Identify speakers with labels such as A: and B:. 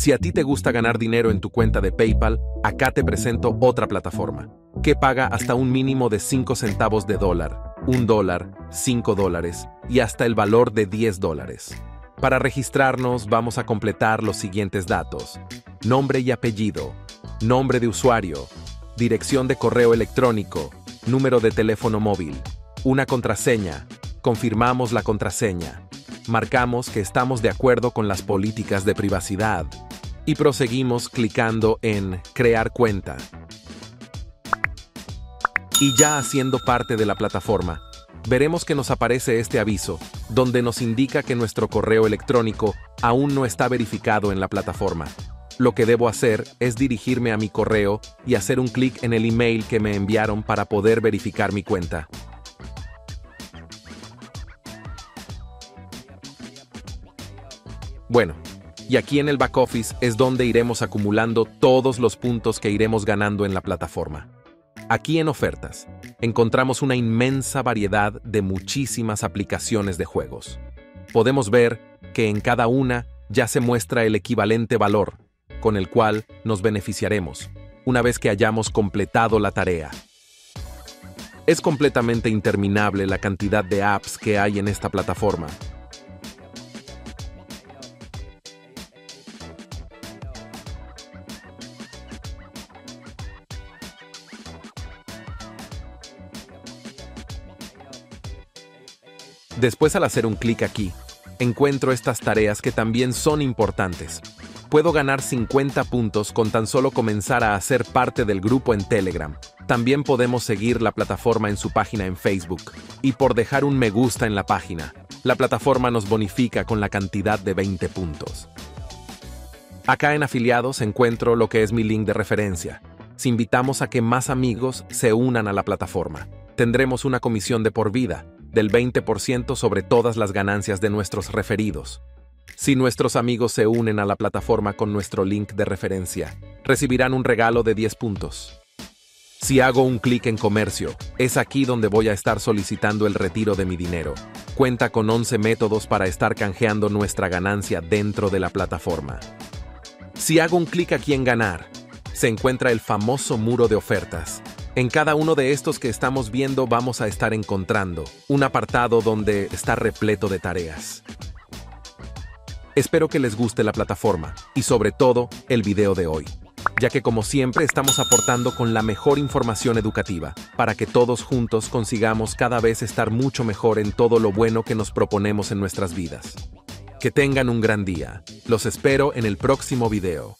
A: Si a ti te gusta ganar dinero en tu cuenta de PayPal, acá te presento otra plataforma, que paga hasta un mínimo de 5 centavos de dólar, 1 dólar, 5 dólares y hasta el valor de 10 dólares. Para registrarnos vamos a completar los siguientes datos. Nombre y apellido, nombre de usuario, dirección de correo electrónico, número de teléfono móvil, una contraseña, confirmamos la contraseña, marcamos que estamos de acuerdo con las políticas de privacidad, y proseguimos clicando en Crear cuenta. Y ya haciendo parte de la plataforma, veremos que nos aparece este aviso, donde nos indica que nuestro correo electrónico aún no está verificado en la plataforma. Lo que debo hacer es dirigirme a mi correo y hacer un clic en el email que me enviaron para poder verificar mi cuenta. Bueno, y aquí en el back office es donde iremos acumulando todos los puntos que iremos ganando en la plataforma. Aquí en ofertas, encontramos una inmensa variedad de muchísimas aplicaciones de juegos. Podemos ver que en cada una ya se muestra el equivalente valor, con el cual nos beneficiaremos, una vez que hayamos completado la tarea. Es completamente interminable la cantidad de apps que hay en esta plataforma, Después al hacer un clic aquí, encuentro estas tareas que también son importantes. Puedo ganar 50 puntos con tan solo comenzar a hacer parte del grupo en Telegram. También podemos seguir la plataforma en su página en Facebook. Y por dejar un me gusta en la página, la plataforma nos bonifica con la cantidad de 20 puntos. Acá en afiliados encuentro lo que es mi link de referencia. Si invitamos a que más amigos se unan a la plataforma, tendremos una comisión de por vida del 20% sobre todas las ganancias de nuestros referidos. Si nuestros amigos se unen a la plataforma con nuestro link de referencia, recibirán un regalo de 10 puntos. Si hago un clic en comercio, es aquí donde voy a estar solicitando el retiro de mi dinero. Cuenta con 11 métodos para estar canjeando nuestra ganancia dentro de la plataforma. Si hago un clic aquí en ganar, se encuentra el famoso muro de ofertas, en cada uno de estos que estamos viendo vamos a estar encontrando un apartado donde está repleto de tareas. Espero que les guste la plataforma y sobre todo el video de hoy, ya que como siempre estamos aportando con la mejor información educativa para que todos juntos consigamos cada vez estar mucho mejor en todo lo bueno que nos proponemos en nuestras vidas. Que tengan un gran día. Los espero en el próximo video.